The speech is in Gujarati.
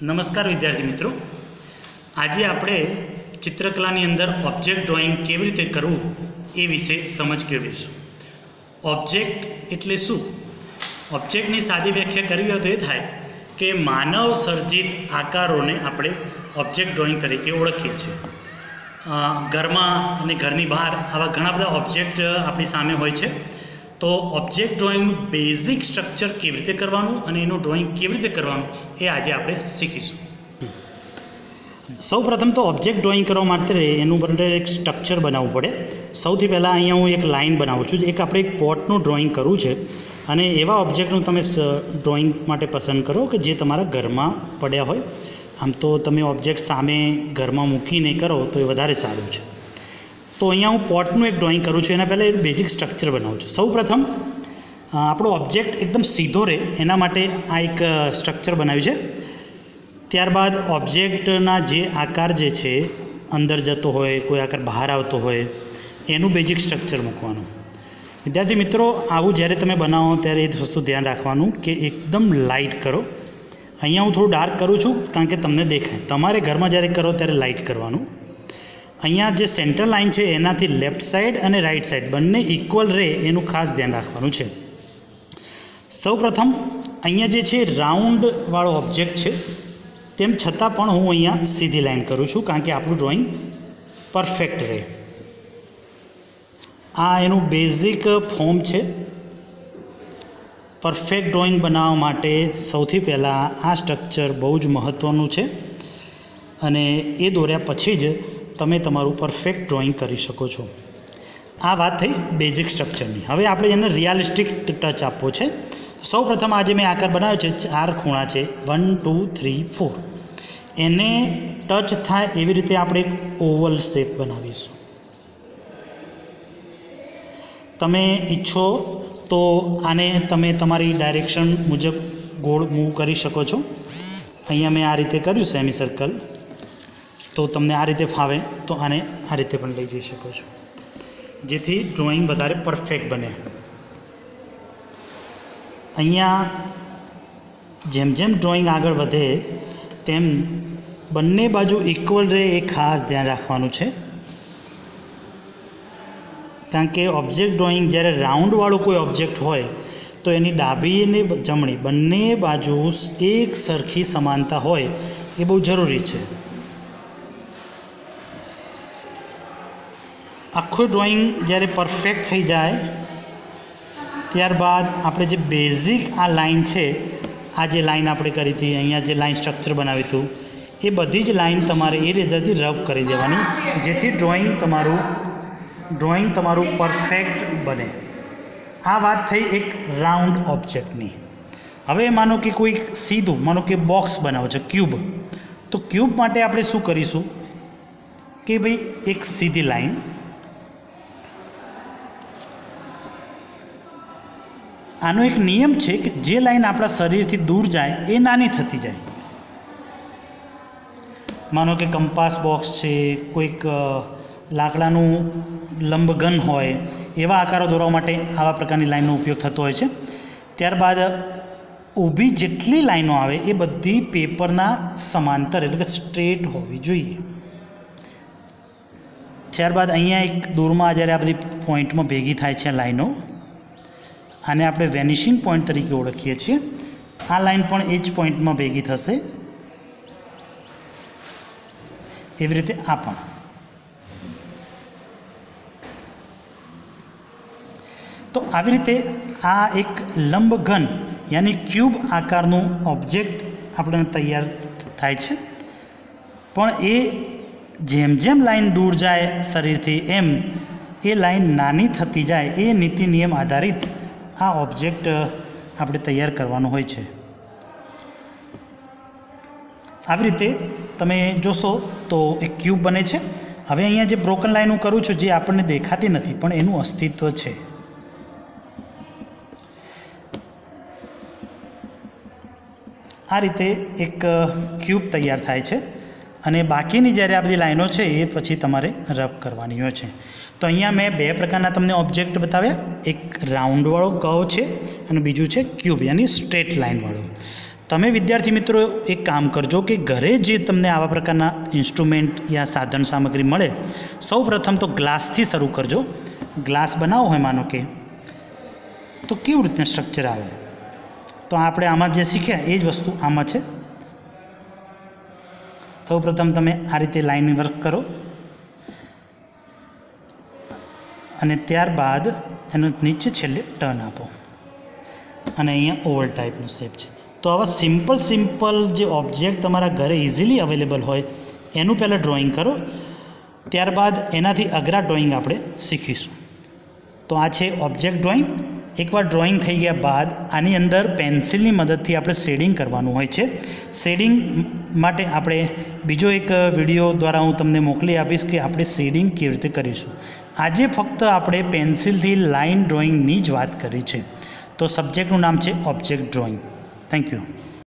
નમસ્કાર વિદ્યાર્થી મિત્રો. આજે આપણે ચિત્રકલાની અંદર ઓબ્જેક્ટ ડ્રોઈંગ કેવી રીતે કરવું એ વિશે સમજ કેળવીશું. ઓબ્જેક્ટ એટલે શું? ઓબ્જેક્ટની સાદી વ્યાખ્યા કરવી હોય તો એ થાય કે માનવ સર્જિત આકારોને આપણે ઓબ્જેક્ટ ડ્રોઈંગ તરીકે ઓળખીએ છીએ. ઘરમાં અને ઘરની બહાર આવા ઘણા બધા ઓબ્જેક્ટ આપણી સામે હોય છે. તો ઓબ્જેક્ટ ડ્રોઈંગનું બેઝિક સ્ટ્રક્ચર કેવી રીતે કરવાનું અને એનું ડ્રોઈંગ કેવી રીતે કરવાનું એ આજે આપણે શીખીશું. સૌ પ્રથમ તો ઓબ્જેક્ટ ડ્રોઈંગ કરવા માટે એનું માટે એક સ્ટ્રક્ચર બનાવવું પડે. સૌથી પહેલાં અહીંયા હું એક લાઇન બનાવું છું. એક આપણે એક પોટનું ડ્રોઈંગ કરવું છે. અને એવા ઓબ્જેક્ટનું તમે ડ્રોઈંગ માટે પસંદ કરો કે જે તમારા ઘરમાં પડ્યા હોય. આમ તો તમે ઓબ્જેક્ટ સામે ઘરમાં મૂકીને કરો તો એ વધારે સારું છે. તો અહીંયા હું પોટનું એક ડ્રોઈંગ કરું છું, એના પહેલાં એક બેઝિક સ્ટ્રક્ચર બનાવું છું. સૌ પ્રથમ આપણો ઓબ્જેક્ટ એકદમ સીધો રહે, એના માટે આ એક સ્ટ્રક્ચર બનાવ્યું છે. ત્યારબાદ ઓબ્જેક્ટના જે આકાર જે છે, અંદર જતો હોય, કોઈ આકાર બહાર આવતો હોય, એનું બેઝિક સ્ટ્રક્ચર મૂકવાનું. વિદ્યાર્થી મિત્રો, આવું જ્યારે તમે બનાવો ત્યારે એ વસ્તુ ધ્યાન રાખવાનું કે એકદમ લાઇટ કરો. અહીંયા હું થોડું ડાર્ક કરું છું, કારણ કે તમને દેખાય. તમારે ઘરમાં જ્યારે કરો ત્યારે લાઇટ કરવાનું. અહીંયા જે સેન્ટર લાઇન છે, એનાથી લેફ્ટ સાઈડ અને રાઈટ સાઈડ બંને ઇક્વલ રહે એનું ખાસ ધ્યાન રાખવાનું છે. સૌપ્રથમ, અહીંયા જે છે રાઉન્ડવાળો ઓબ્જેક્ટ છે, તેમ છતાં પણ હું અહીંયા સીધી લાઈન કરું છું, કારણ કે આપણું ડ્રોઈંગ પરફેક્ટ રહે. આ એનું બેઝિક ફોર્મ છે. પરફેક્ટ ડ્રોઈંગ બનાવવા માટે સૌથી પહેલાં આ સ્ટ્રક્ચર બહુ જ મહત્ત્વનું છે. અને એ દોર્યા પછી જ તમે તમારું પરફેક્ટ ડ્રોઈંગ કરી શકો છો. આ વાત થઈ બેઝિક સ્ટ્રક્ચરની હવે આપણે એને રિયાલિસ્ટિક ટચ આપવો છે. સૌ પ્રથમ આજે મેં આકાર બનાવ્યો છે, ચાર ખૂણા છે. વન ટુ થ્રી ફોર એને ટચ થાય એવી રીતે આપણે એક ઓવલ શેપ બનાવીશું. તમે ઈચ્છો તો આને તમે તમારી ડાયરેક્શન મુજબ ગોળ મૂવ કરી શકો છો. અહીંયા મેં આ રીતે કર્યું સેમી સર્કલ તો તમને આ રીતે ફાવે, તો આને આ રીતે પણ લઈ જઈ શકો છો. જેથી ડ્રોઈંગ વધારે પરફેક્ટ બને. અહીંયા જેમ જેમ ડ્રોઈંગ આગળ વધે, તેમ બંને બાજુ ઇક્વલ રહે એ ખાસ ધ્યાન રાખવાનું છે. કારણ કે ઓબ્જેક્ટ ડ્રોઈંગ જ્યારે રાઉન્ડવાળું કોઈ ઓબ્જેક્ટ હોય, તો એની ડાબી અને જમણી બંને બાજુ એક સરખી સમાનતા હોય, એ બહુ જરૂરી છે. આખું ડ્રોઈંગ જ્યારે પરફેક્ટ થઈ જાય, ત્યારબાદ આપણે જે બેઝિક આ લાઈન છે, આ જે લાઈન આપણે કરી હતી, અહીંયા જે લાઈન સ્ટ્રક્ચર બનાવ્યું હતું, એ બધી જ લાઈન તમારે એ રેઝરથી રબ કરી દેવાની, જેથી ડ્રોઈંગ તમારું ડ્રોઈંગ તમારું પરફેક્ટ બને. આ વાત થઈ એક રાઉન્ડ ઓબ્જેક્ટની હવે માનો કે કોઈ સીધું, માનો કે બોક્સ બનાવો છે ક્યુબ તો ક્યુબ માટે આપણે શું કરીશું? કે ભાઈ એક સીધી લાઈન આનો એક નિયમ છે કે જે લાઈન આપણા શરીરથી દૂર જાય એ નાની થતી જાય. માનો કે કંપાસ બોક્સ છે, કોઈક લાકડાનું લંબઘન હોય, એવા આકારો દોરવા માટે આવા પ્રકારની લાઇનનો ઉપયોગ થતો હોય છે. ત્યારબાદ ઊભી જેટલી લાઈનો આવે એ બધી પેપરના સમાંતર એટલે કે સ્ટ્રેટ હોવી જોઈએ. ત્યારબાદ અહીંયા એક દૂરમાં જ્યારે આ બધી પોઈન્ટમાં ભેગી થાય છે લાઈનો આને આપણે વેનિશિંગ પોઈન્ટ તરીકે ઓળખીએ છીએ. આ લાઈન પણ એ જ પોઈન્ટમાં ભેગી થશે. એવી રીતે આ પણ. તો આવી રીતે આ એક લંબઘન યાની ક્યુબ આકારનું ઓબ્જેક્ટ આપણને તૈયાર થાય છે. પણ એ જેમ જેમ લાઈન દૂર જાય શરીરથી એમ, એ લાઈન નાની થતી જાય, એ નીતિ નિયમ આધારિત આ ઓબ્જેક્ટ આપણે તૈયાર કરવાનો હોય છે. આવી રીતે તમે જોશો તો એક ક્યુબ બને છે. હવે અહીંયા જે બ્રોકન લાઈન હું કરું છું, જે આપણને દેખાતી નથી, પણ એનું અસ્તિત્વ છે. આ રીતે એક ક્યુબ તૈયાર થાય છે. અને બાકીની જ્યારે આ બધી લાઈનો છે, એ પછી તમારે રબ કરવાની હોય છે. તો અહીંયા મેં બે પ્રકારના તમને ઓબ્જેક્ટ બતાવ્યા. એક રાઉન્ડવાળો કવ છે અને બીજું છે ક્યુબ યાની સ્ટ્રેટ લાઇનવાળો તમે વિદ્યાર્થી મિત્રો, એક કામ કરજો કે ઘરે જે તમને આવા પ્રકારના ઇન્સ્ટ્રુમેન્ટ યા સાધન સામગ્રી મળે સૌ પ્રથમ તો ગ્લાસથી શરૂ કરજો. ગ્લાસ બનાવો હોય, માનો કે. તો કેવું રીતના સ્ટ્રક્ચર આવે? તો આપણે આમાં જે શીખ્યા, એ જ વસ્તુ આમાં છે. સૌ પ્રથમ તમે આ રીતે લાઈન વર્ક કરો. અને ત્યારબાદ એનું નીચે છેલ્લે ટર્ન આપો. અને અહીંયા ઓવલ ટાઈપનો શેપ છે. તો આવા સિમ્પલ સિમ્પલ જે ઓબ્જેક્ટ તમારા ઘરે ઇઝીલી અવેલેબલ હોય, એનું પહેલાં ડ્રોઈંગ કરો. ત્યારબાદ એનાથી અઘરા ડ્રોઈંગ આપણે શીખીશું. તો આ છે ઓબ્જેક્ટ ડ્રોઈંગ એકવાર ડ્રોઈંગ થઈ ગયા બાદ આની અંદર પેન્સિલની મદદથી આપણે શેડિંગ કરવાનું હોય છે. શેડિંગ માટે આપણે બીજો એક વીડિયો દ્વારા હું તમને મોકલી આપીશ કે આપણે શેડિંગ કેવી રીતે કરીશું. આજે ફક્ત આપણે પેન્સિલથી લાઇન ડ્રોઈંગની જ વાત કરી છે. તો સબ્જેક્ટનું નામ છે ઓબ્જેક્ટ ડ્રોઈંગ. Thank you